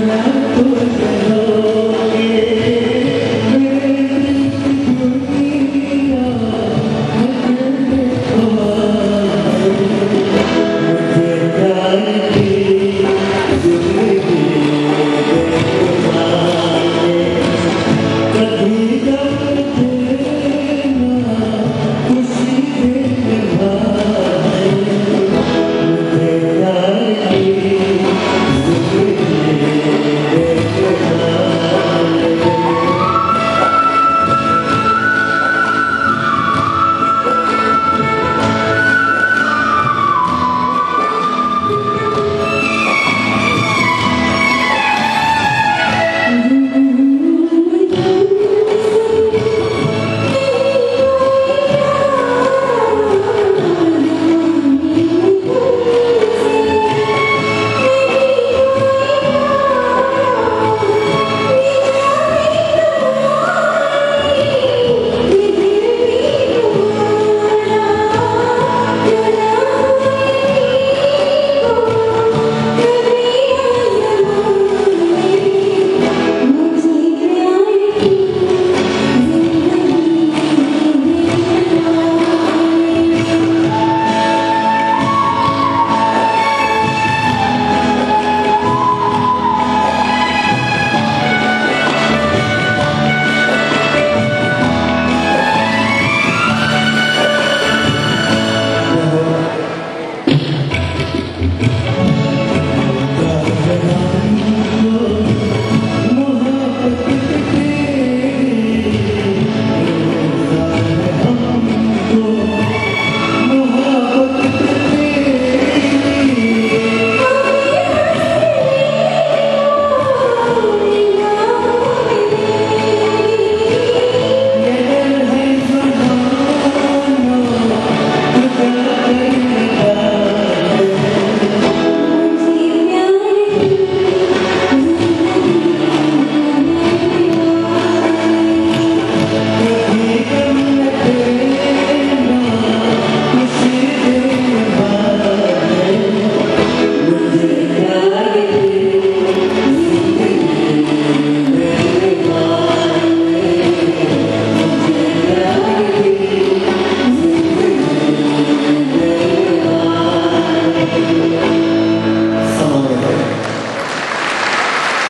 you.